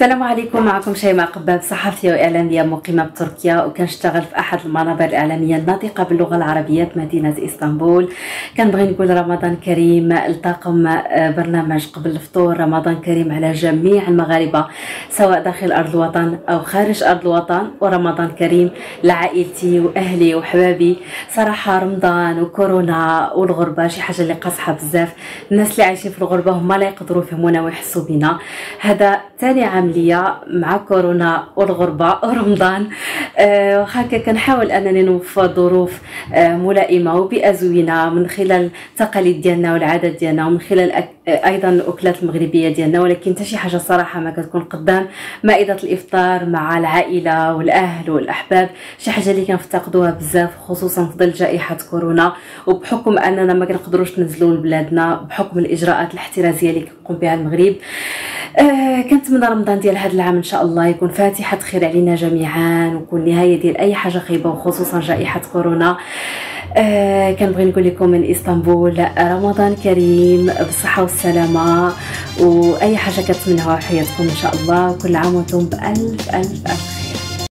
السلام عليكم. معكم شيماء قباب صحفية وإعلامية مقيمة بتركيا وكنشتغل في أحد المنابر الإعلامية الناطقة باللغة العربية في مدينة إسطنبول. كنبغي نقول رمضان كريم لطاقم آه، برنامج قبل الفطور. رمضان كريم على جميع المغاربة سواء داخل أرض الوطن أو خارج أرض الوطن. ورمضان كريم لعائلتي وأهلي وحبابي. صراحة رمضان وكورونا والغربة شي حاجة اللي قاصحة بزاف. الناس اللي عايشين في الغربة هما لا يقدروا يفهمونا ويحسوا بنا هذا ثاني عام ليا مع كورونا والغربة ورمضان. أه هكا كنحاول أنني نوفر ظروف أه ملائمة وبأزوينة من خلال التقاليد ديالنا والعادات ديالنا ومن خلال أك... أيضا الأكلات المغربية ديالنا. ولكن حتى شي حاجة صراحة ما كتكون قدام مائدة الإفطار مع العائلة والأهل والأحباب. شي حاجة اللي كنفتقدوها بزاف خصوصا في ظل جائحة كورونا. وبحكم أننا ما كنقدروش ننزلوا لبلادنا بحكم الإجراءات الاحترازية اللي كنقوم بها المغرب آه كنتمنى رمضان ديال هذا العام إن شاء الله يكون فاتحة خير علينا جميعا ويكون نهاية ديال أي حاجة خايبة وخصوصا جائحة كورونا. آه كنبغي نقول لكم من إسطنبول رمضان كريم بالصحة والسلامة وأي حاجة كتمنوها في حياتكم إن شاء الله. وكل عام وأنتم بألف ألف ألف